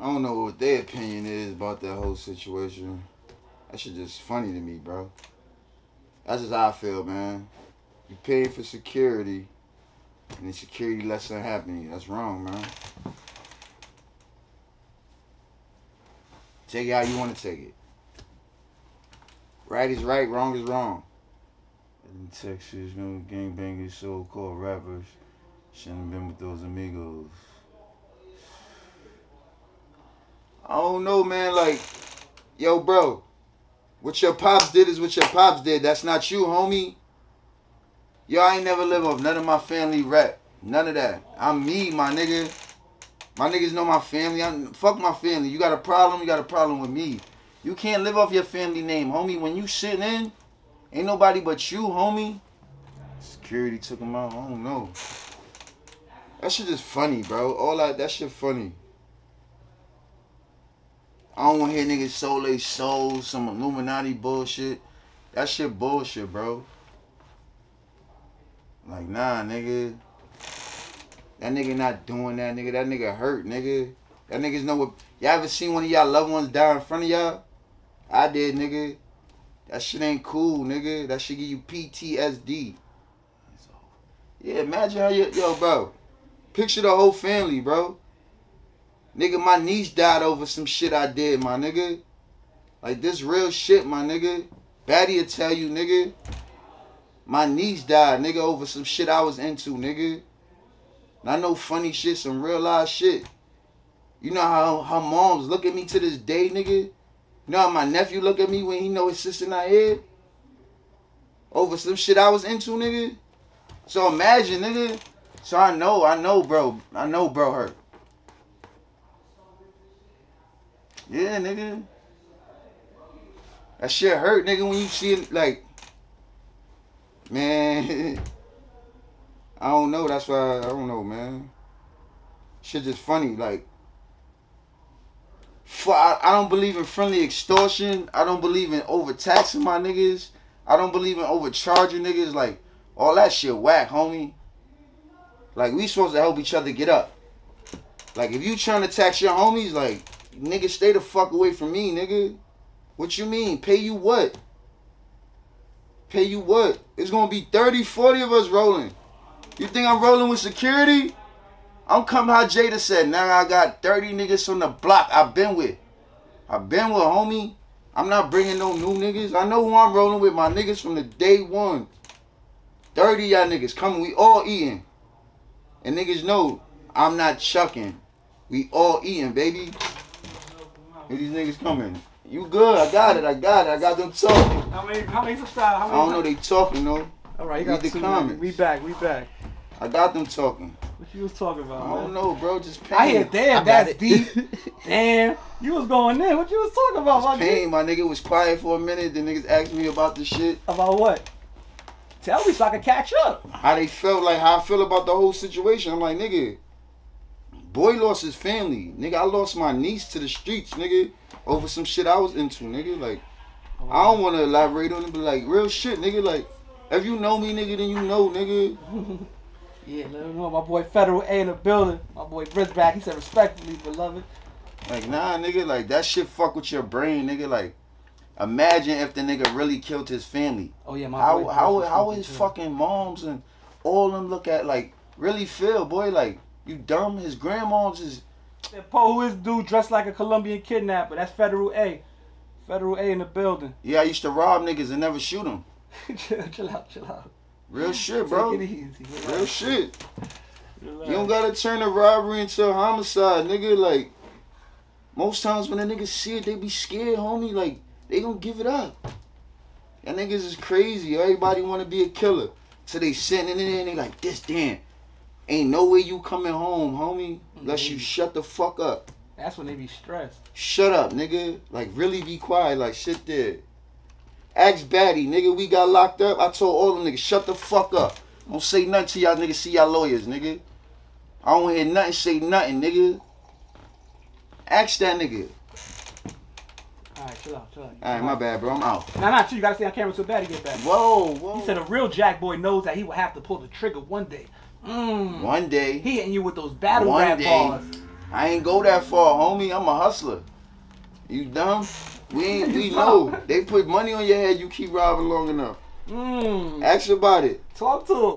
I don't know what their opinion is about that whole situation. That shit just funny to me, bro. That's just how I feel, man. You paying for security, and the security lets something happen. That's wrong, man. Take it how you want to take it. Right is right, wrong is wrong. In Texas, know, gangbangers, so-called rappers, shouldn't have been with those amigos. I don't know, man. Like, yo, bro, what your pops did is what your pops did. That's not you, homie. Yo, I ain't never live off none of my family rap. None of that. I'm me, my nigga. My niggas know my family. I'm, fuck my family. You got a problem, you got a problem with me. You can't live off your family name, homie. When you sitting in, ain't nobody but you, homie. Security took him out. I don't know. That shit just funny, bro. All that, that shit funny. I don't want hear niggas sold they souls, some Illuminati bullshit. That shit bullshit, bro. Like, nah, nigga. That nigga not doing that, nigga. That nigga hurt, nigga. That niggas know what. Y'all ever seen one of y'all loved ones die in front of y'all? I did, nigga. That shit ain't cool, nigga. That shit give you PTSD. Yeah, imagine how you, yo, bro. Picture the whole family, bro. Nigga, my niece died over some shit I did, my nigga. Like this real shit, my nigga. Batty will tell you, nigga. My niece died, nigga, over some shit I was into, nigga. Not no funny shit, some real life shit. You know how her moms look at me to this day, nigga? You know how my nephew look at me when he know his sister not here? Over some shit I was into, nigga? So imagine, nigga. So I know, I know, bro. I know, bro, hurt. Yeah, nigga. That shit hurt, nigga, when you see it, like, man. I don't know. That's why I don't know, man. Shit just funny. Like, I, I don't believe in friendly extortion. I don't believe in overtaxing my niggas. I don't believe in overcharging niggas. Like, all that shit whack, homie. Like, we supposed to help each other get up. Like, if you trying to tax your homies, like, nigga, stay the fuck away from me, nigga. What you mean? Pay you what? Pay you what? It's gonna be 30, 40 of us rolling. You think I'm rolling with security? I'm coming how Jada said. Now I got 30 niggas from the block I've been with. I've been with, homie. I'm not bringing no new niggas. I know who I'm rolling with. My niggas from the day one. 30 y'all niggas coming. We all eating. And niggas know I'm not chucking. We all eating, baby. Where these niggas coming? You good? I got it. I got it. I got them talking. How many? How many subscribers? How many? I don't know. They talking though. All right, you Read got the two. comments. We back. We back. I got them talking. What you was talking about? I don't man? know, bro. Just pain. I hear, damn, I that's it. deep. damn, you was going in. What you was talking about? my Just G? pain. My nigga was quiet for a minute. The niggas asked me about the shit. About what? Tell me so I can catch up. How they felt like how I feel about the whole situation. I'm like, nigga, boy lost his family. Nigga, I lost my niece to the streets, nigga, over some shit I was into, nigga. Like, I oh. don't want to elaborate on it, but like, real shit, nigga. Like, if you know me, nigga, then you know, nigga. Yeah, let him know. My boy Federal A in the building. My boy Brisback. He said respectfully, beloved. Like, nah, nigga, like, that shit fuck with your brain, nigga. Like, imagine if the nigga really killed his family. Oh yeah, my How boy. how how his too. fucking moms and all them look at like really feel boy like you dumb his grandmoms just. That Poe, who is dude dressed like a Colombian kidnapper? That's Federal A. Federal A in the building. yeah I used to rob niggas and never shoot them chill, chill out, chill out. real shit bro Take it easy. real shit you don't gotta turn a robbery into a homicide nigga like most times when a nigga see it they be scared homie like they gonna give it up that niggas is crazy everybody wanna be a killer so they sitting in there and they like this damn ain't no way you coming home homie unless you Mhm. shut the fuck up That's when they be stressed. Shut up, nigga. Like, really be quiet. Like, shit there. Ask Batty, nigga, we got locked up. I told all them niggas, shut the fuck up. Don't say nothing to y'all niggas. See y'all lawyers, nigga. I don't hear nothing, say nothing, nigga. Ask that nigga. All right, chill out, chill out. All right, my bad, bro. I'm out. Nah, nah, you gotta stay on camera till Batty get back. Whoa, whoa. He said a real Jack boy knows that he will have to pull the trigger one day. Mmm. One day, He hitting you with those battle One rap day. bars. I ain't go that far, homie. I'm a hustler. You dumb? We ain't. We know they put money on your head. You keep robbing long enough. Mm. Ask about it. Talk to him.